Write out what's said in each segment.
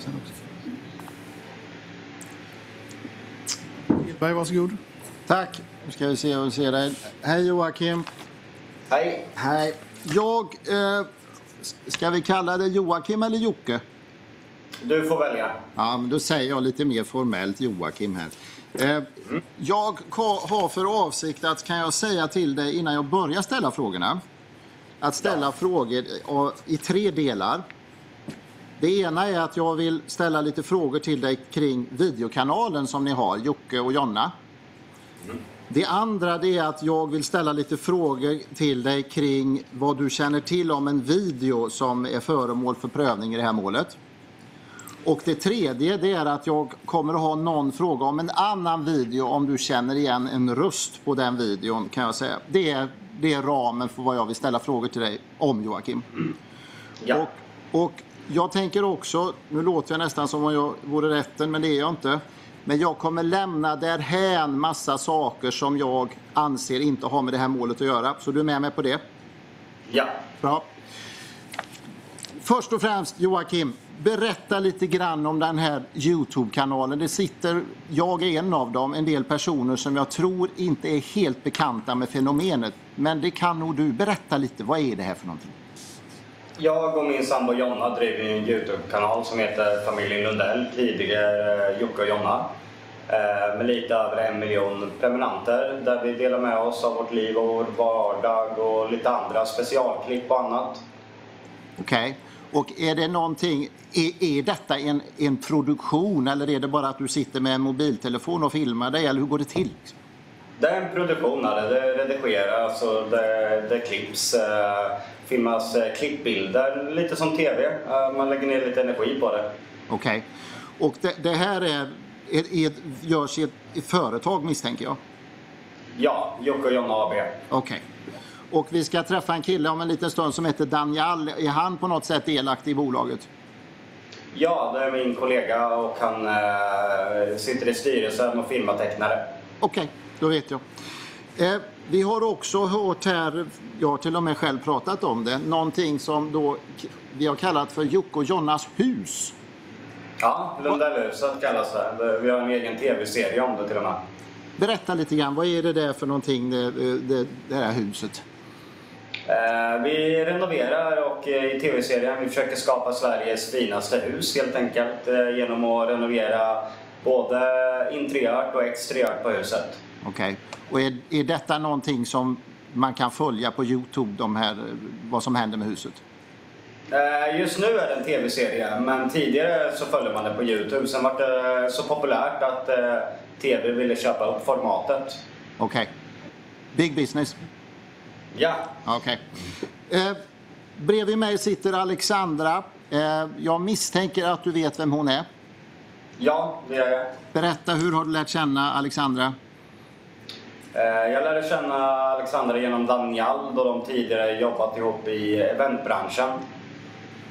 sen också. Edberg, varsågod. Tack. Nu ska vi se och se dig. Hej Joakim. Hej. Hej. Jag... Eh, ska vi kalla dig Joakim eller Jocke? Du får välja. Ja, men då säger jag lite mer formellt Joakim här. Eh, jag har för avsikt att, kan jag säga till dig innan jag börjar ställa frågorna, att ställa frågor eh, i tre delar. Det ena är att jag vill ställa lite frågor till dig kring videokanalen som ni har, Jocke och Jonna. Det andra det är att jag vill ställa lite frågor till dig kring vad du känner till om en video som är föremål för prövning i det här målet. Och det tredje det är att jag kommer att ha någon fråga om en annan video om du känner igen en röst på den videon kan jag säga. Det är, det är ramen för vad jag vill ställa frågor till dig om Joakim. Ja. Och, och jag tänker också, nu låter jag nästan som om jag vore rätten men det är jag inte. Men jag kommer lämna därhän massa saker som jag anser inte har med det här målet att göra. Så du är med mig på det? Ja. Bra. Först och främst Joakim, berätta lite grann om den här Youtube-kanalen. Det sitter, jag är en av dem, en del personer som jag tror inte är helt bekanta med fenomenet. Men det kan nog du berätta lite, vad är det här för någonting? Jag och min sambo Jonna driver en Youtube-kanal som heter Familjen Lundell, tidigare eh, Jocke och Jonna. Eh, med lite över en miljon prenumeranter där vi delar med oss av vårt liv och vår vardag och lite andra specialklipp och annat. Okej. Och är det någonting, är, är detta en, en produktion eller är det bara att du sitter med en mobiltelefon och filmar dig eller hur går det till? Det är en produktion, det, redigeras och det, det klipps, eh, filmas eh, klippbilder, lite som TV. Eh, Man lägger ner lite energi på det. Okej. Och det, det här är, är, är, görs i ett, ett företag misstänker jag? Ja, Jocke och Jonna AB. Okej. Och vi ska träffa en kille om en liten stund som heter Daniel. Är han på något sätt delaktig i bolaget? Ja, det är min kollega och han eh, sitter i styrelsen och filmatecknare. Okej, då vet jag. Eh, vi har också hört här, jag har till och med själv pratat om det, någonting som då vi har kallat för Jocke och Jonnas hus. Ja, Lundellhuset kallas. Det- Vi har en egen tv-serie om det till och med. Berätta lite grann, vad är det där för någonting, det, det, det här huset? Eh, vi renoverar och eh, i tv-serien vi försöker skapa Sveriges finaste hus helt enkelt eh, genom att renovera både interiört och exteriört på huset. Okej. Och är, är detta någonting som man kan följa på Youtube, de här, vad som händer med huset? Eh, Just nu är det en tv-serie, men tidigare så följde man det på Youtube. Sen var det så populärt att eh, tv ville köpa upp formatet. Okej. Big business. Ja, Okej. Eh, bredvid mig sitter Alexandra. Eh, jag misstänker att du vet vem hon är. ja det gör jag. Berätta, hur har du lärt känna Alexandra? Eh, Jag lärde känna Alexandra genom Daniel då de tidigare jobbat ihop i eventbranschen.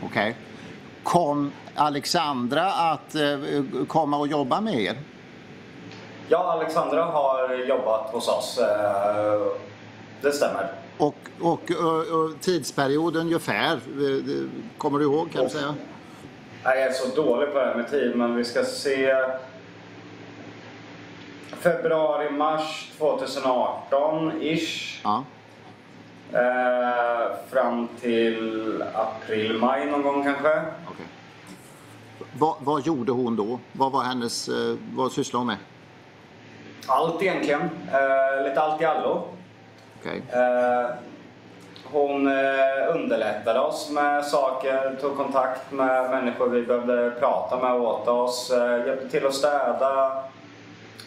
Okej. Kom Alexandra att eh, komma och jobba med er? Ja, Alexandra har jobbat hos oss. eh, Det stämmer. Och, och, och, tidsperioden ungefär, kommer du ihåg kan du säga? Jag är så dålig på det här med tid, men vi ska se... Februari, mars 2018-ish. Ja. Eh, fram till april, maj någon gång kanske. Okej. Vad, vad gjorde hon då? Vad var hennes, eh, vad sysslade hon med? Allt egentligen. Eh, lite allt i allo. Okej. Eh, hon eh, underlättade oss med saker, tog kontakt med människor vi behövde prata med åt oss, eh, hjälpte till att städa.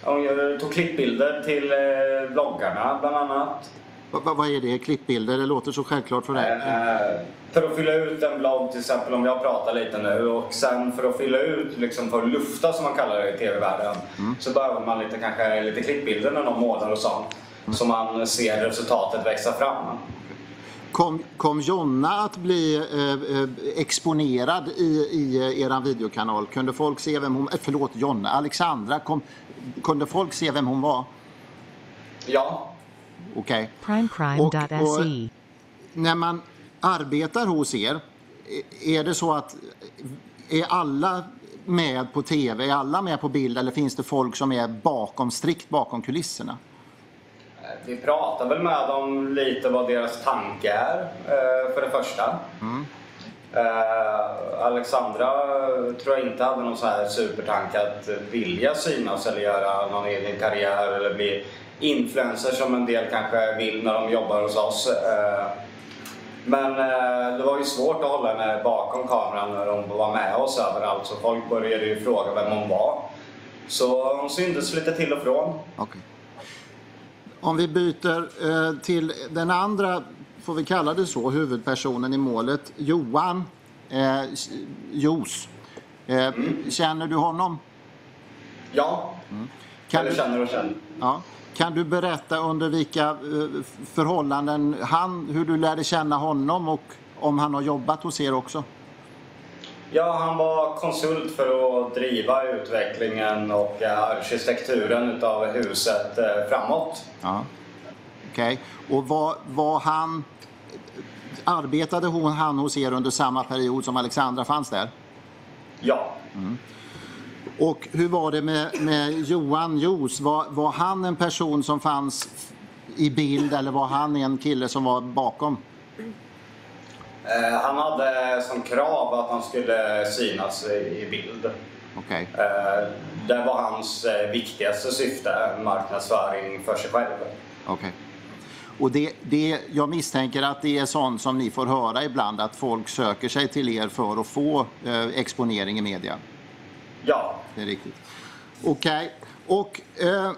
Hon eh, tog klippbilder till eh, bloggarna bland annat. Vad, vad- är det? Klippbilder? Det låter så självklart för dig. Eh, för att fylla ut en blogg till exempel om jag pratar lite nu och sen för att fylla ut, liksom för att lufta som man kallar det i tv-världen så behöver man lite, kanske lite klippbilder när någon målar och sånt. Så man ser resultatet växa fram. Kom, kom Jonna att bli eh, eh, exponerad i, i eh, eran videokanal? Kunde folk se vem hon... Eh, förlåt, Jonna. Alexandra. Kom, kunde folk se vem hon var? Ja, Okej. primecrime.se. När man arbetar hos er, eh, är det så att är alla med på tv? Är alla med på bild eller finns det folk som är bakom, strikt bakom kulisserna? Vi pratar väl med dem lite vad deras tanke är, eh, för det första. Eh, Alexandra tror jag inte hade någon så här supertanke att vilja synas eller göra någon egen karriär eller bli influencer som en del kanske vill när de jobbar hos oss. Eh, Men eh, det var ju svårt att hålla henne bakom kameran när hon var med oss överallt så folk började ju fråga vem hon var. Så hon syntes lite till och från. Okay. Om vi byter eh, till den andra, får vi kalla det så, huvudpersonen i målet, Johan eh, Jos. Eh, Känner du honom? Ja, Kan eller du, känner och känner. ja. kan du berätta under vilka eh, förhållanden han, hur du lärde känna honom och om han har jobbat hos er också? Ja, han var konsult för att driva utvecklingen och eh, arkitekturen utav huset eh, framåt. Ja. Okej. Och var, var han... Arbetade hon, han hos er under samma period som Alexandra fanns där? Ja, Och hur var det med, med Johan Jos? Var, var han en person som fanns i bild eller var han en kille som var bakom? eh, han hade som krav att han skulle synas i i bild. Okej. Eh, det var hans eh, viktigaste syfte, marknadsföring för sig själv. okej. Och det, det, jag misstänker att det är sånt som ni får höra ibland, att folk söker sig till er för att få eh, exponering i media. Ja, Det är riktigt. Okej. Och eh,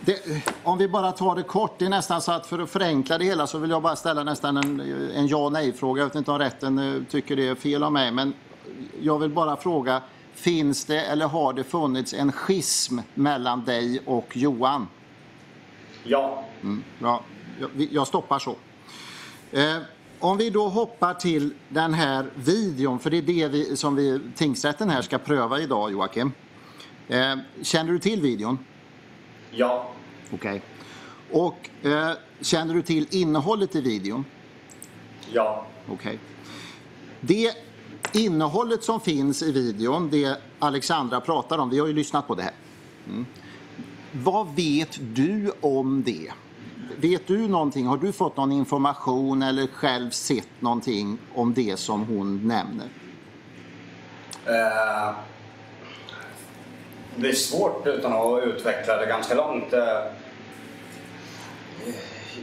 det, om vi bara tar det kort, det är nästan så att för att förenkla det hela så vill jag bara ställa nästan en, en ja nej-fråga. Jag vet inte om rätten eh, tycker det är fel av mig, men jag vill bara fråga, finns det eller har det funnits en schism mellan dig och Johan? Ja, Mm, bra. Jag, stoppar så. Eh, om vi då hoppar till den här videon, för det är det vi, som vi, tingsrätten här ska pröva idag, Joakim. Eh, känner du till videon? ja, Okej. Och eh, känner du till innehållet i videon? ja. Okej. Det innehållet som finns i videon, det Alexandra pratar om, vi har ju lyssnat på det här. Mm. Vad vet du om det? Vet du någonting? Har du fått någon information eller själv sett någonting om det som hon nämner? Eh, det är svårt utan att utveckla det ganska långt. Eh,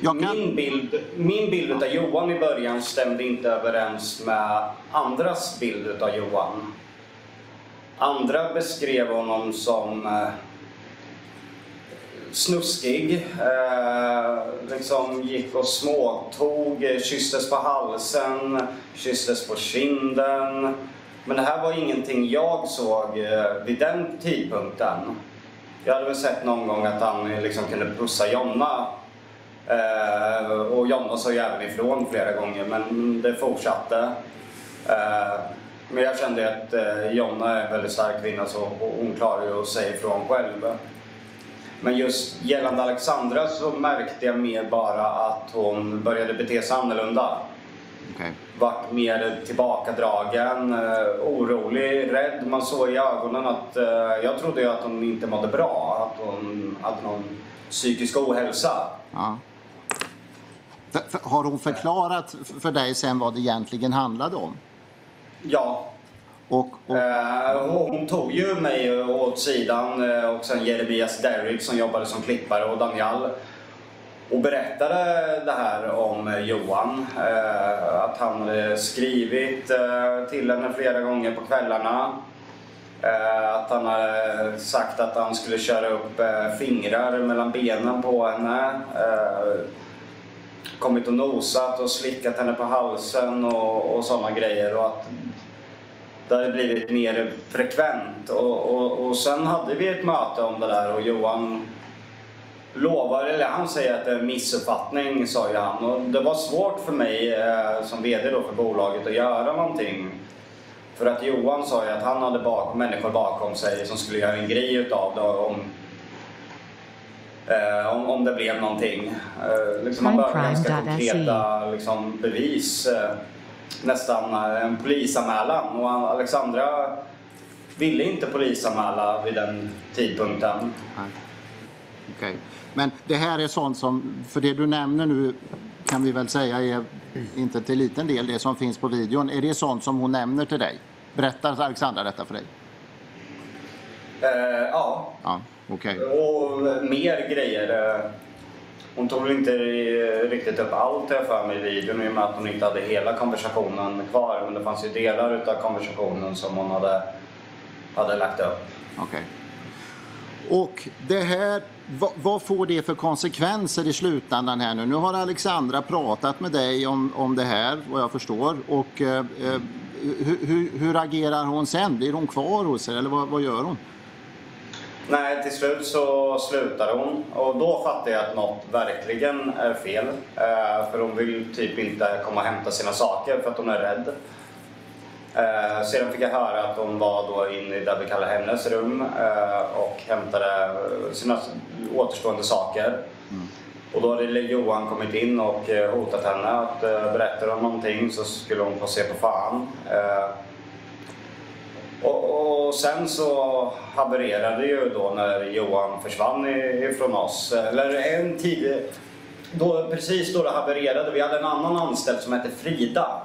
kan- Min, bild, min bild av Johan i början stämde inte överens med andras bild av Johan. Andra beskrev honom som eh, snuskig. Eh, liksom gick och småtog, eh, kysstes på halsen, kysstes på kinden. Men det här var ingenting jag såg eh, vid den tidpunkten. Jag hade väl sett någon gång att han eh, liksom kunde pussa Jonna. Eh, och Jonna sa ju även ifrån flera gånger, men det fortsatte. Eh, men jag kände att eh, Jonna är en väldigt stark kvinna så hon klarar ju att säga ifrån själv. Men just gällande Alexandra så märkte jag mer bara att hon började bete sig annorlunda. Okej. Vart mer tillbakadragen, eh, orolig, rädd. Man såg i ögonen att eh, jag trodde ju att hon inte mådde bra. Att hon hade någon psykisk ohälsa. Ja. Har hon förklarat för dig sen vad det egentligen handlade om? Ja, och, och, Eh, hon tog ju mig åt sidan eh, och sen Jeremias Derrick som jobbade som klippare och Daniel och berättade det här om eh, Johan. Eh, att han hade skrivit eh, till henne flera gånger på kvällarna. Eh, att han hade sagt att han skulle köra upp eh, fingrar mellan benen på henne. Eh, kommit och nosat och slickat henne på halsen och, och sådana grejer. Och att det hade blivit mer frekvent. Och, och, och sen hade vi ett möte om det där och Johan lovar, eller han säger att det är en missuppfattning, sa ju han. Och det var svårt för mig eh, som VD då för bolaget att göra någonting. För att Johan sa ju att han hade bak, människor bakom sig som skulle göra en grej utav det om, eh, om, om det blev någonting. Eh, liksom man behövde ganska konkreta liksom, bevis. Eh, nästan eh, en polisanmälan. Och Alexandra ville inte polisanmäla vid den tidpunkten. Nej. Okej. Men det här är sånt som, för det du nämner nu kan vi väl säga är inte till liten del det som finns på videon. Är det sånt som hon nämner till dig? Berättar Alexandra detta för dig? Eh, ja, Ja, okej. och mer grejer. Hon tog väl inte eh, riktigt upp allt jag för mig i videon i och med att hon inte hade hela konversationen kvar. Men det fanns ju delar utav konversationen som hon hade, hade lagt upp. Okej. Och det här, vad, vad får det för konsekvenser i slutändan här nu? Nu har Alexandra pratat med dig om, om det här, vad jag förstår. Och eh, eh hur, hur, hur agerar hon sen? Blir hon kvar hos er eller vad, vad gör hon? Nej, till slut så slutade hon och då fattade jag att något verkligen är fel. Eh, för hon vill typ inte komma och hämta sina saker för att hon är rädd. Eh, sedan fick jag höra att hon var då inne i det vi kallar hennes rum eh, och hämtade sina återstående saker. Och då hade Johan kommit in och eh, hotat henne att eh, berättar hon någonting så skulle hon få se på fan. Eh, och, sen så havererade ju då när Johan försvann ifrån oss. Eller en tid, då, precis då det havererade, vi hade en annan anställd som hette Frida.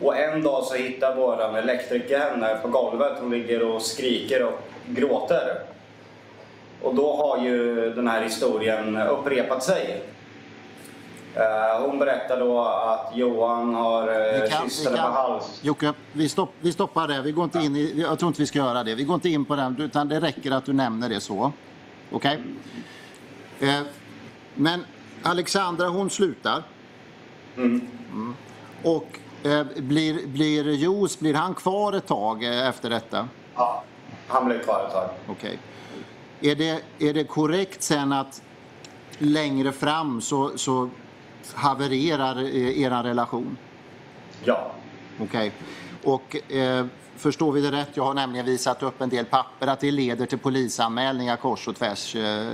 Och en dag så hittar våran elektriker henne på golvet. Hon ligger och skriker och gråter. Och då har ju den här historien upprepat sig. Eh, Hon berättar då att Johan har vi henne på kan- hals. Jocke, vi, stopp, vi stoppar där. Vi går inte in i, jag tror inte vi ska göra det. Vi går inte in på den, utan det räcker att du nämner det så. Okej? Eh, men Alexandra, hon slutar. Mm. Och eh, blir, blir Jos, blir han kvar ett tag eh, efter detta? Ja, han blev kvar ett tag. Okej. Är, det, är det korrekt sen att längre fram så, så havererar eh, er relation? Ja. Okej. Och eh, förstår vi det rätt, jag har nämligen visat upp en del papper, att det leder till polisanmälningar kors och tvärs, eh,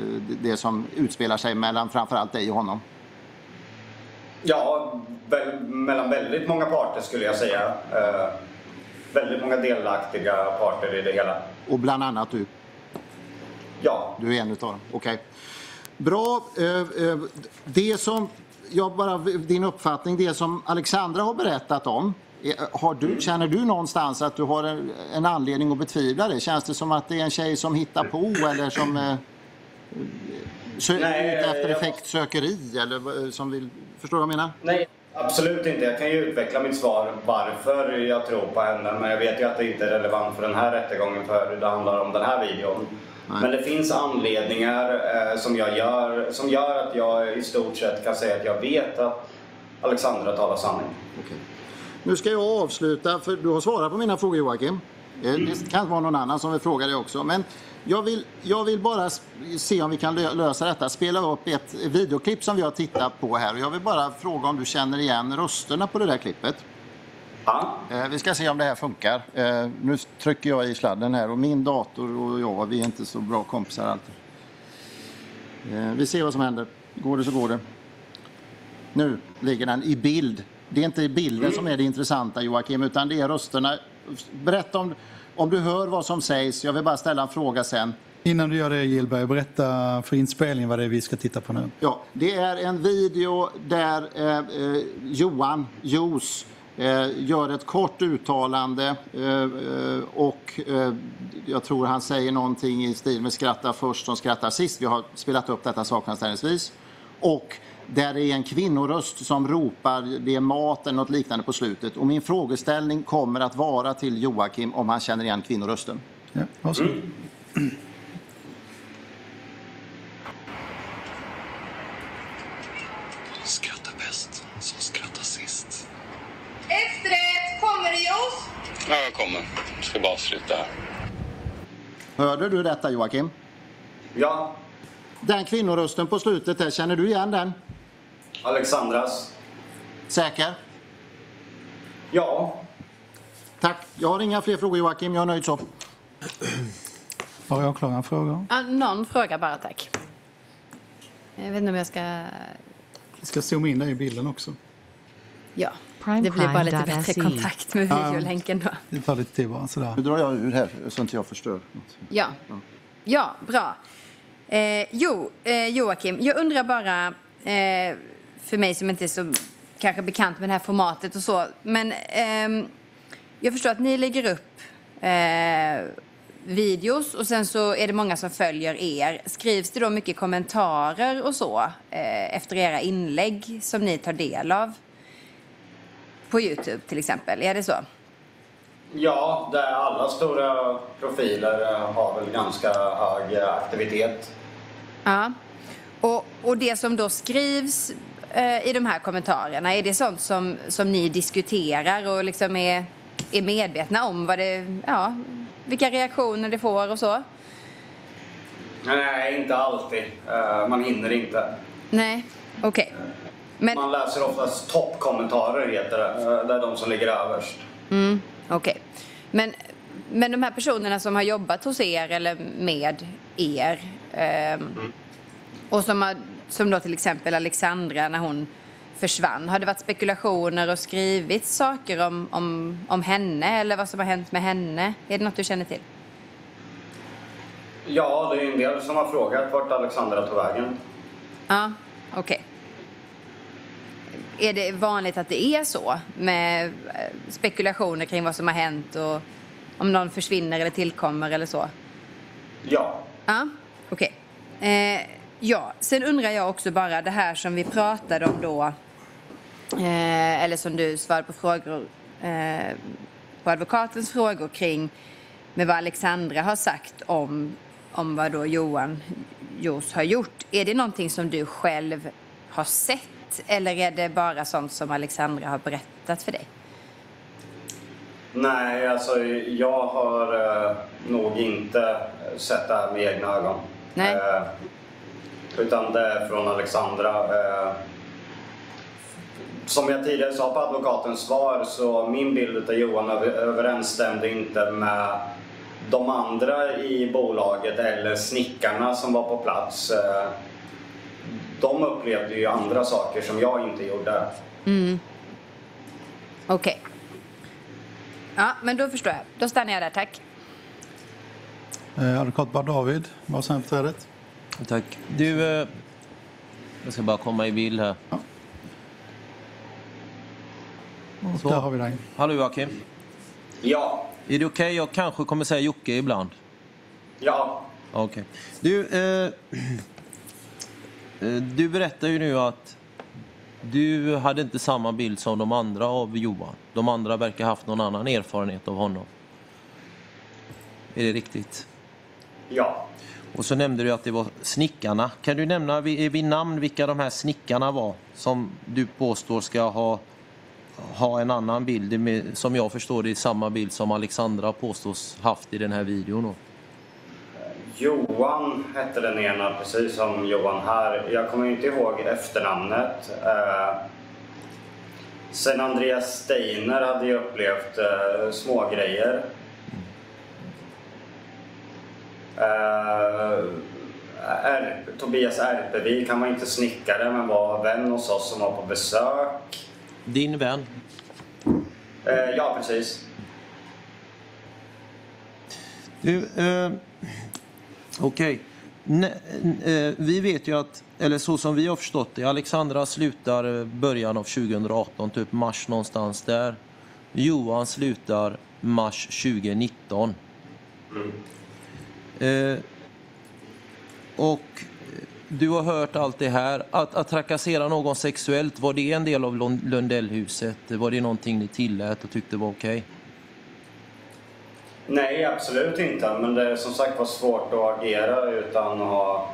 det som utspelar sig mellan framförallt dig och honom. Ja, väl, mellan väldigt många parter skulle jag säga. Eh, väldigt många delaktiga parter i det hela. Och bland annat du. Ja, Du är en utav dem. Okej. Bra. Eh, eh, det som, jag bara, din uppfattning, det som Alexandra har berättat om. eh, Har du, känner du någonstans att du har en, en anledning att betvivla det? Känns det som att det är en tjej som hittar på eller som eh, sö- Nej, efter effektsökeri? Eller vad- som vill, förstår du vad jag menar? nej, absolut inte. Jag kan ju utveckla mitt svar varför jag tror på henne. Men jag vet ju att det inte är relevant för den här rättegången för det handlar om den här videon. Men det finns anledningar eh, som, jag gör, som gör att jag i stort sett kan säga att jag vet att Alexandra talar sanning. Okej. Nu ska jag avsluta, för du har svarat på mina frågor Joakim. Eh, Det kan vara någon annan som vill fråga dig också. Men jag vill, jag vill bara se om vi kan lö- lösa detta. Spela upp ett videoklipp som vi har tittat på här. Och jag vill bara fråga om du känner igen rösterna på det där klippet. Ja, Eh, vi ska se om det här funkar. Eh, nu trycker jag i sladden här och min dator och jag, vi är inte så bra kompisar alltid. Eh, vi ser vad som händer. Går det så går det. Nu ligger den i bild. Det är inte bilden som är det intressanta Joakim, utan det är rösterna. Berätta om, om du hör vad som sägs. Jag vill bara ställa en fråga sen. Innan du gör det Gillberg, berätta för inspelningen vad det är vi ska titta på nu. Ja, det är en video där eh, eh, Johan Jos gör ett kort uttalande eh, eh, och eh, jag tror han säger någonting i stil med skratta först som skrattar sist. Vi har spelat upp detta sakanständigtvis. Och där är en kvinnoröst som ropar det är mat eller något liknande på slutet. Och min frågeställning kommer att vara till Joakim om han känner igen kvinnorösten. Ja, varsågod. Skrattar bäst som skrattar sist. Efterrätt, kommer det juice? Ja, jag kommer. Ska bara avsluta här. Hörde du detta Joakim? ja Den kvinnorösten på slutet där, känner du igen den? Alexandras. Säker? Ja, Tack. Jag har inga fler frågor Joakim, jag är nöjd så. Har åklagaren frågor? Ja, någon fråga bara, tack. Jag vet inte om jag ska... Vi ska zooma in dig i bilden också. Ja, det blir bara lite bättre Primecrime.se. kontakt med videolänken då. Det tar lite tid bara. Sådär. Nu drar jag ur här så inte jag förstör något. Ja, ja bra. Eh, jo, eh, Joakim, jag undrar bara, eh, för mig som inte är så kanske bekant med det här formatet och så, men ehm, jag förstår att ni lägger upp eh, videos och sen så är det många som följer er. Skrivs det då mycket kommentarer och så eh, efter era inlägg som ni tar del av? På Youtube till exempel, är det så? Ja, det är alla stora profiler eh, har väl ganska hög eh, aktivitet. Ja. Och, och det som då skrivs eh, i de här kommentarerna, är det sånt som, som ni diskuterar och liksom är, är medvetna om vad det, ja, vilka reaktioner det får och så? Nej, inte alltid. Eh, Man hinner inte. Nej, okej. Men, Man läser oftast toppkommentarer heter det. Eh, Det är de som ligger överst. okej. Men, men de här personerna som har jobbat hos er eller med er ehm, och som, har, som då till exempel Alexandra när hon försvann. Har det varit spekulationer och skrivits saker om, om, om henne eller vad som har hänt med henne? Är det något du känner till? Ja, det är en del som har frågat vart Alexandra tog vägen. Ja, okej. Är det vanligt att det är så med eh, spekulationer kring vad som har hänt och om någon försvinner eller tillkommer eller så? Ja. Ja, okej. Eh, ja, sen undrar jag också bara det här som vi pratade om då, eh, eller som du svarade på frågor, eh, på advokatens frågor kring med vad Alexandra har sagt om, om vad då Johan Jos har gjort. Är det någonting som du själv har sett eller är det bara sånt som Alexandra har berättat för dig? Nej, alltså jag har eh, nog inte sett det här med egna ögon. Nej. Eh, utan det är från Alexandra. Eh, som jag tidigare sa på advokatens svar så min bild av Johan över, överensstämde inte med de andra i bolaget eller snickarna som var på plats. Eh, de upplevde ju andra saker som jag inte gjorde. Okej. Ja, men då förstår jag. Då stannar jag där, tack. Eh, advokat Bar David, målsägandebiträdet. Tack. Du, eh, jag ska bara komma i bild här. Och Så. där har vi dig. Hallå Joakim. Ja, Är det okej? Jag kanske kommer säga Jocke ibland. ja, Okej. Du, eh, eh, du berättar ju nu att du hade inte samma bild som de andra av Johan. De andra verkar ha haft någon annan erfarenhet av honom. Är det riktigt? ja. Och så nämnde du att det var snickarna. Kan du nämna vid, namn vilka de här snickarna var som du påstår ska ha, ha en annan bild, som jag förstår det är samma bild som Alexandra påstås haft i den här videon? Johan hette den ena, precis som Johan här. Jag kommer inte ihåg efternamnet. Eh, sen Andreas Steiner hade jag upplevt eh, små grejer. Eh, R- Tobias Erpevik, han var inte snickare men var vän hos oss som var på besök. Din vän? Eh, ja, precis. Du, eh, okej. Nä- eh, vi vet ju att, eller så som vi har förstått det, Alexandra slutar eh, början av 2018, typ mars någonstans där. Johan slutar mars 2019. Eh, och du har hört allt det här. Att, att trakassera någon sexuellt, var det en del av Lund- Lundellhuset? Var det någonting ni tillät och tyckte var okej? Nej, absolut inte. Men det är som sagt var svårt att agera utan att ha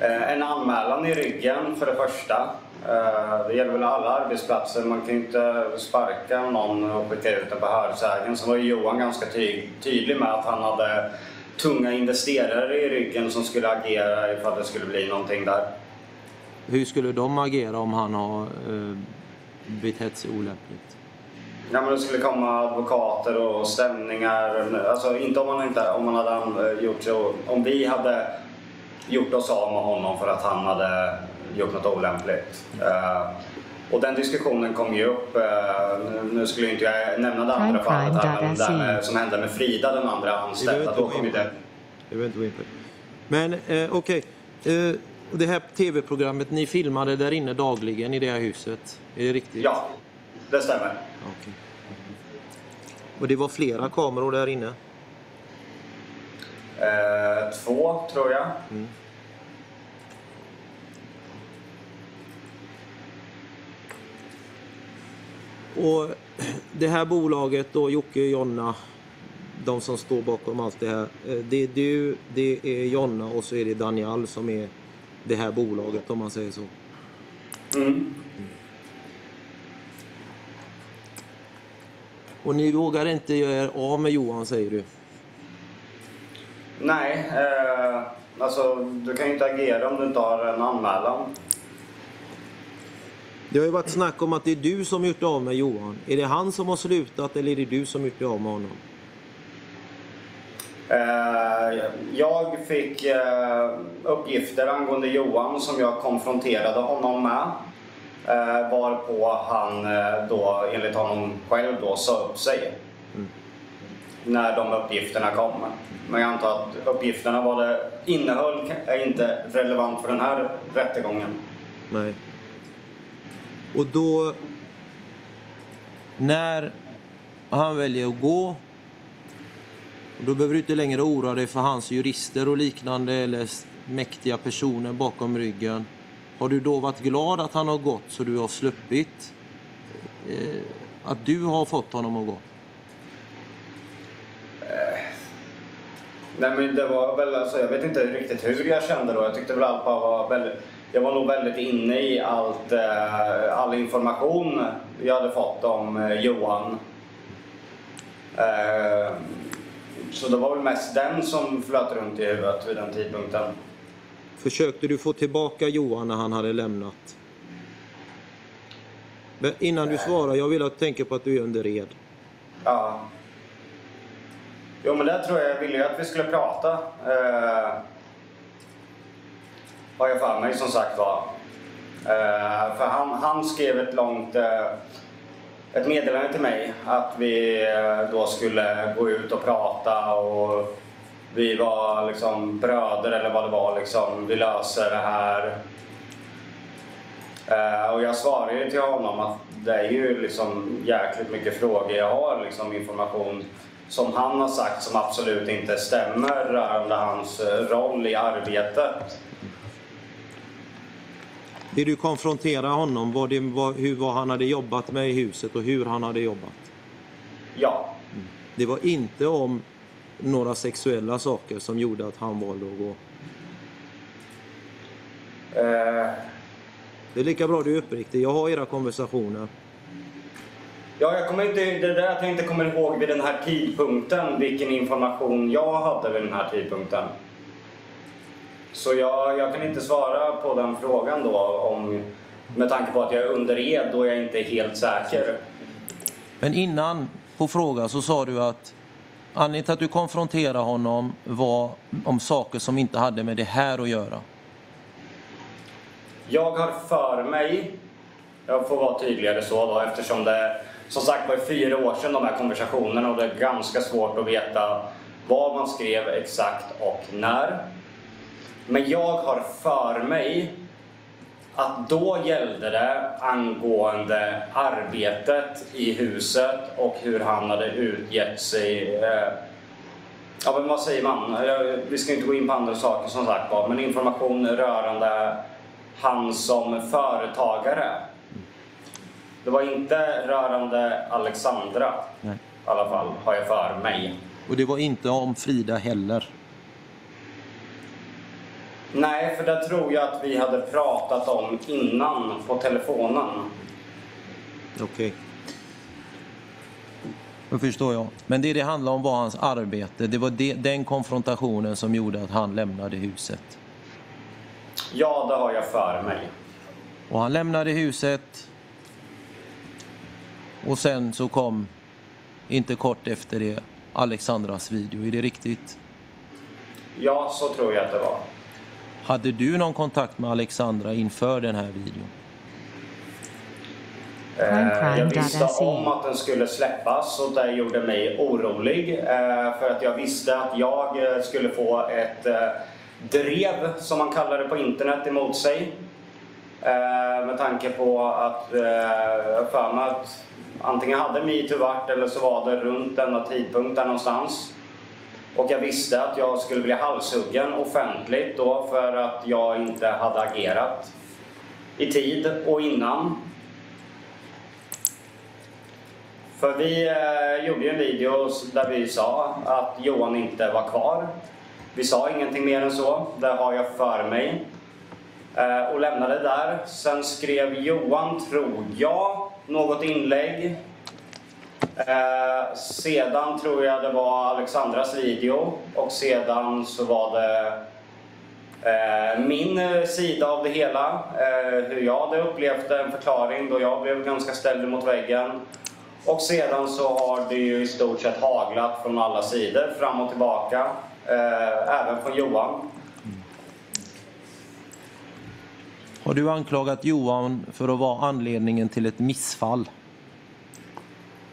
eh, en anmälan i ryggen för det första. Eh, det gäller väl alla arbetsplatser. Man kan ju inte sparka någon och skicka ut den på hörsägen. Så var Johan ganska ty- tydlig med att han hade tunga investerare i ryggen som skulle agera ifall det skulle bli någonting där. Hur skulle de agera om han har eh, betett sig olämpligt? Ja, men det skulle komma advokater och stämningar. Alltså inte om man, inte, om man hade eh, gjort så. Om vi hade gjort oss av med honom för att han hade gjort något olämpligt. Eh, Och den diskussionen kom ju upp, eh, nu, skulle inte jag nämna det andra fallet här, men det med, som hände med Frida, den andra anställda. Då kom ju det... Jag vill inte gå in på det. Men eh, okej, eh, och det här tv-programmet, ni filmade där inne dagligen i det här huset? Är det riktigt? Ja, det stämmer. Okej. Och det var flera kameror där inne? Eh, två, tror jag. Och det här bolaget då, Jocke och Jonna, de som står bakom allt det här. eh, Det är du, det är Jonna och så är det Daniel som är det här bolaget om man säger så. Mm. Och ni vågar inte göra er av med Johan säger du? Nej, eh, alltså du kan ju inte agera om du inte har en anmälan. Det har ju varit snack om att det är du som gjort av med Johan. Är det han som har slutat eller är det du som gjort av med honom? Eh, jag fick eh, uppgifter angående Johan som jag konfronterade honom med. Eh, varpå han eh, då enligt honom själv då sa upp sig. När de uppgifterna kom. Men jag antar att uppgifterna vad det innehöll är inte relevant för den här rättegången. Nej. Och då... När han väljer att gå då behöver du inte längre oroa dig för hans jurister och liknande eller mäktiga personer bakom ryggen. Har du då varit glad att han har gått så du har sluppit eh, att du har fått honom att gå? Eh, nej men det var väl, alltså, jag vet inte riktigt hur jag kände då. Jag tyckte väl allt var väldigt... Jag var nog väldigt inne i allt, eh, all information jag hade fått om eh, Johan. Eh, så det var väl mest den som flöt runt i huvudet vid den tidpunkten. Försökte du få tillbaka Johan när han hade lämnat? Men innan du svarar, jag vill att du tänker på att du är under ed. Ja. Jo men där tror jag jag ville att vi skulle prata. Eh, har jag för mig som sagt var. Eh, för han, han skrev ett långt eh, ett meddelande till mig att vi eh, då skulle gå ut och prata och vi var liksom bröder eller vad det var liksom. Vi löser det här. Eh, och jag svarade ju till honom att det är ju liksom jäkligt mycket frågor jag har, liksom information som han har sagt som absolut inte stämmer rörande hans eh, roll i arbetet. Vill du konfrontera honom vad det var, hur vad han hade jobbat med i huset och hur han hade jobbat? Ja, Det var inte om några sexuella saker som gjorde att han valde att gå. eh, Det är lika bra du är uppriktig. Jag har era konversationer. ja jag kommer inte, det är det att jag inte kommer ihåg vid den här tidpunkten vilken information jag hade vid den här tidpunkten. Så jag, jag kan inte svara på den frågan då om, med tanke på att jag är under ed och jag inte är helt säker. Men innan på fråga så sa du att anledningen till att du konfronterade honom var om saker som inte hade med det här att göra. Jag har för mig, jag får vara tydligare så då eftersom det som sagt var fyra år sedan de här konversationerna och det är ganska svårt att veta vad man skrev exakt och när. Men jag har för mig att då gällde det angående arbetet i huset och hur han hade utgett sig. Eh, ja, men vad säger man? Vi ska inte gå in på andra saker som sagt var, men information rörande han som företagare. Det var inte rörande Alexandra Nej. i alla fall, har jag för mig. Och det var inte om Frida heller. Nej, för det tror jag att vi hade pratat om innan på telefonen. Okej. Då förstår jag. Men det det handlar om var hans arbete. Det var det, den konfrontationen som gjorde att han lämnade huset. Ja, det har jag för mig. Och han lämnade huset. Och sen så kom, inte kort efter det, Alexandras video. Är det riktigt? Ja, så tror jag att det var. Hade du någon kontakt med Alexandra inför den här videon? Eh, Jag visste om att den skulle släppas och det gjorde mig orolig. eh, För att jag visste att jag eh, skulle få ett drev, som man kallar det på internet, emot sig. Med tanke på att jag för mig att antingen hade metoo varit eller så var det runt denna tidpunkt där någonstans. Och jag visste att jag skulle bli halshuggen offentligt då för att jag inte hade agerat i tid och innan. För vi eh, gjorde ju en video där vi sa att Johan inte var kvar. Vi sa ingenting mer än så. Det har jag för mig. Eh, och lämnade där. Sen skrev Johan, tror jag, något inlägg. Eh, sedan tror jag det var Alexandras video och sedan så var det eh, min eh, sida av det hela. Eh, hur jag hade upplevt en förklaring då jag blev ganska ställd mot väggen. Och sedan så har det ju i stort sett haglat från alla sidor, fram och tillbaka. Eh, även från Johan. Har du anklagat Johan för att vara anledningen till ett missfall?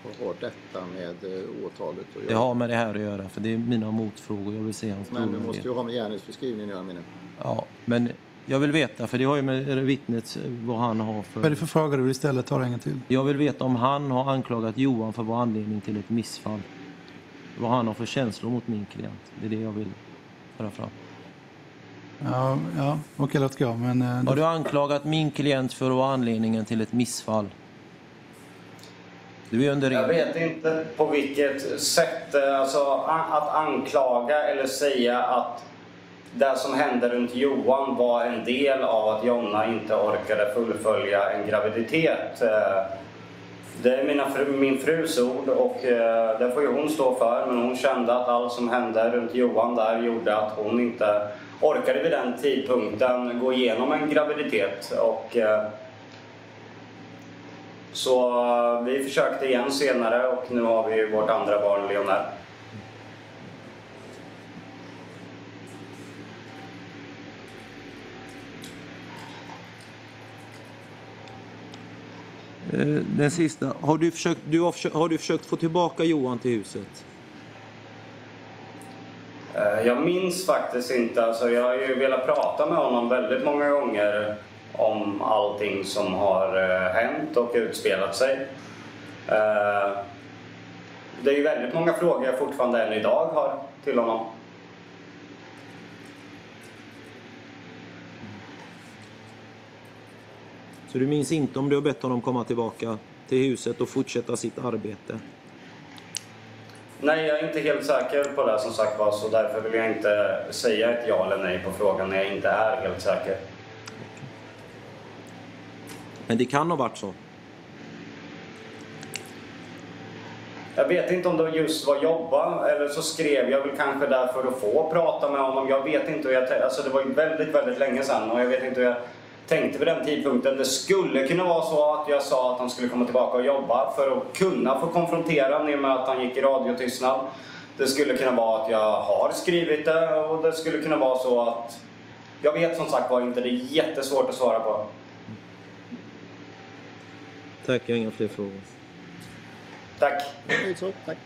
Vad har detta med eh, åtalet att Det göra? har med det här att göra, för det är mina motfrågor. Jag vill se hans Men du måste ju ha med gärningsbeskrivningen att göra, Minne. Ja, men jag vill veta, för det har ju med vittnet vad han har Vad är för... det för fråga du vill ställa? Ta det en till. Jag vill veta om han har anklagat Johan för vara anledning till ett missfall. Vad han har för känslor mot min klient. Det är det jag vill föra fram. Ja, ja okej låt gå. Men, eh, Har du anklagat min klient för vara anledningen till ett missfall? Du är under Jag vet inte på vilket sätt, eh, alltså att anklaga eller säga att det som hände runt Johan var en del av att Jonna inte orkade fullfölja en graviditet. Eh, Det är mina fru, min frus ord och eh, det får ju hon stå för. Men hon kände att allt som hände runt Johan där gjorde att hon inte orkade vid den tidpunkten gå igenom en graviditet. Och, så eh, vi försökte igen senare och nu har vi vårt andra barn, Leonard. Eh, Den sista. Har du, försökt, du har, försökt, har du försökt få tillbaka Johan till huset? Eh, Jag minns faktiskt inte. Alltså jag har ju velat prata med honom väldigt många gånger om allting som har eh, hänt och utspelat sig. Eh, Det är ju väldigt många frågor jag fortfarande än idag har till honom. Så du minns inte om du har bett honom komma tillbaka till huset och fortsätta sitt arbete? Nej, jag är inte helt säker på det som sagt var så därför vill jag inte säga ett ja eller nej på frågan när jag inte är helt säker. Men det kan ha varit så. Jag vet inte om det just var jobba eller så skrev jag väl kanske där för att få prata med honom. Jag vet inte hur jag tänkte, alltså det var ju väldigt, väldigt länge sedan och jag vet inte hur jag tänkte vid den tidpunkten. Det skulle kunna vara så att jag sa att han skulle komma tillbaka och jobba för att kunna få konfrontera honom i och med att han gick i radiotystnad. Det skulle kunna vara att jag har skrivit det och det skulle kunna vara så att... Jag vet som sagt var inte, det är jättesvårt att svara på. Tack, jag har inga fler frågor. Tack. Så, tack.